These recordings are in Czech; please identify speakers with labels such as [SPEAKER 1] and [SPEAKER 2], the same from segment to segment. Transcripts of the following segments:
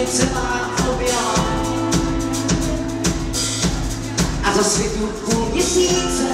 [SPEAKER 1] je celá objela. A za půl měsíce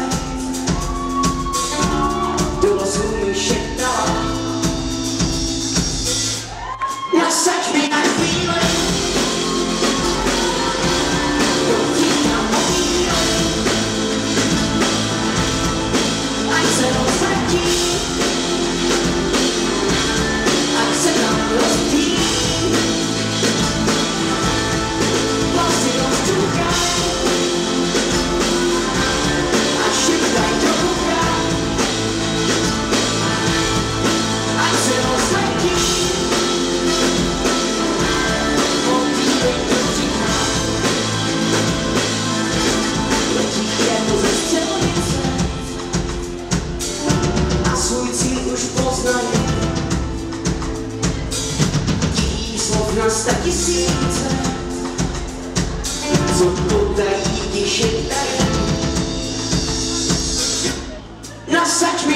[SPEAKER 2] such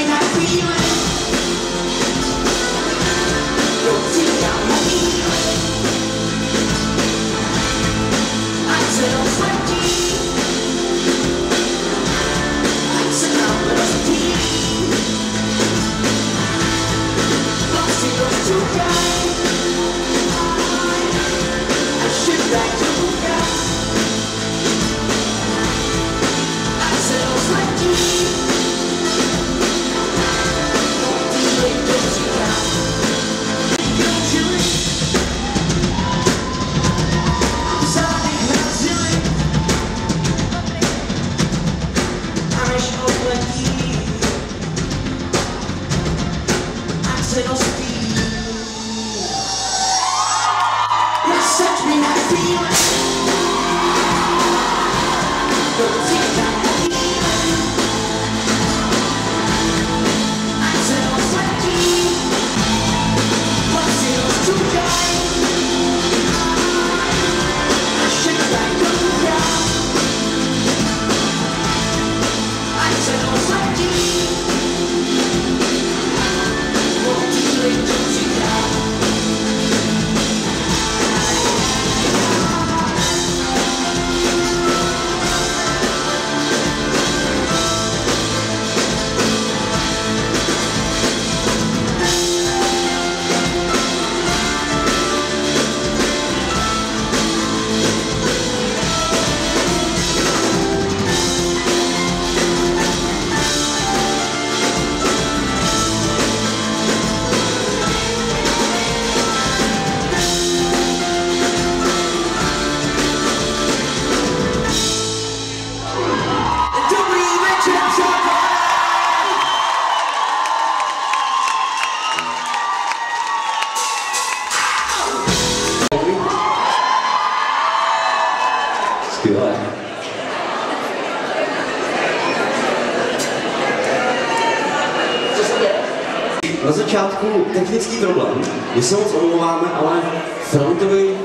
[SPEAKER 2] trochu technický problém. My se moc omlouváme, ale frontový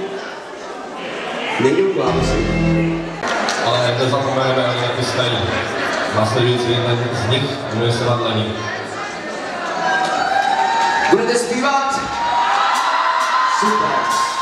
[SPEAKER 2] není klávesy.
[SPEAKER 3] Ale nezapomeneme ani na ty stejné. Následující jeden z nich jmenuje se Nadlení.
[SPEAKER 2] Budete zpívat? Super.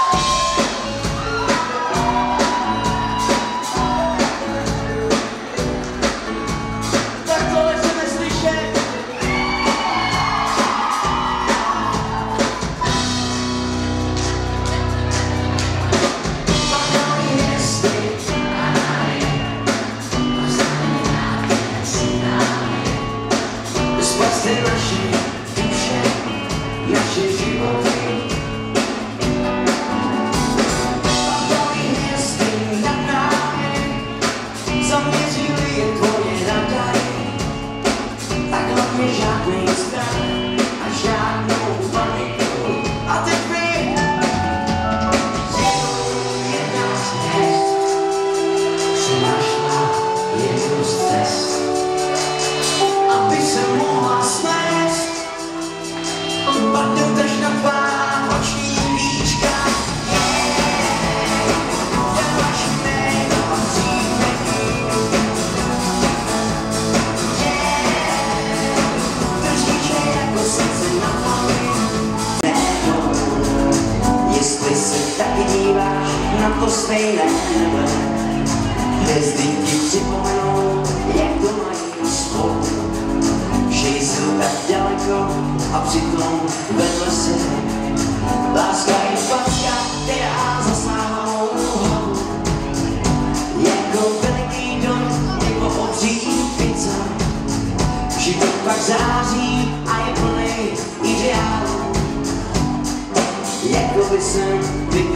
[SPEAKER 2] listened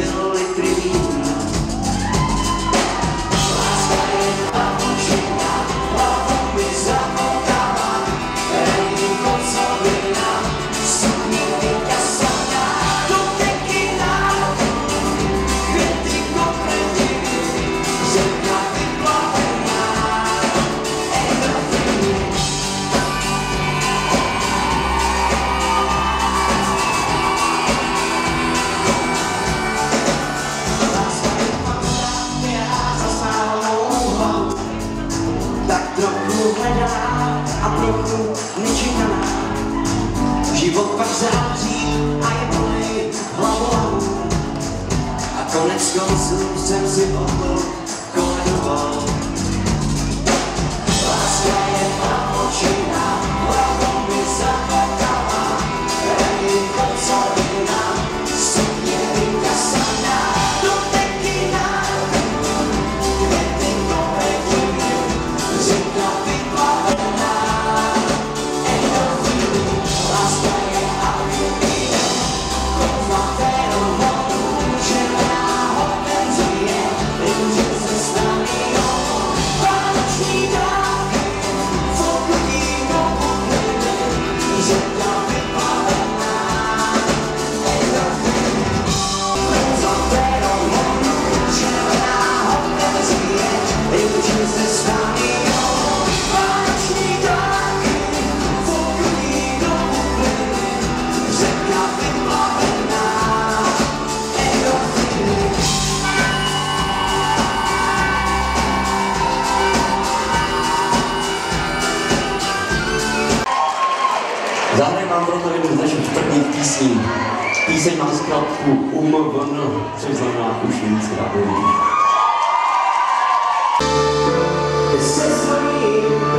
[SPEAKER 2] pak září a je plný hlavou a konec konců It's just for you.